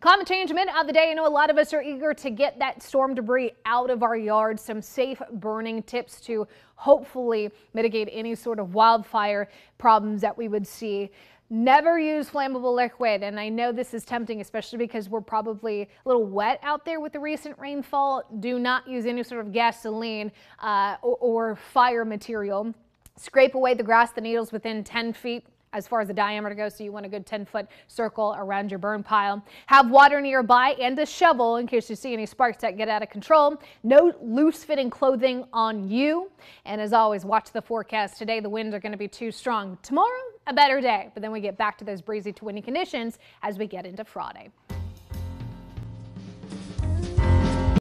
Climate change minute of the day. I know a lot of us are eager to get that storm debris out of our yards. Some safe burning tips to hopefully mitigate any sort of wildfire problems that we would see. Never use flammable liquid. And I know this is tempting, especially because we're probably a little wet out there with the recent rainfall. Do not use any sort of gasoline uh, or, or fire material. Scrape away the grass, the needles within 10 feet as far as the diameter goes, so you want a good 10 foot circle around your burn pile. Have water nearby and a shovel in case you see any sparks that get out of control. No loose fitting clothing on you. And as always, watch the forecast. Today, the winds are going to be too strong. Tomorrow, a better day, but then we get back to those breezy to windy conditions as we get into Friday.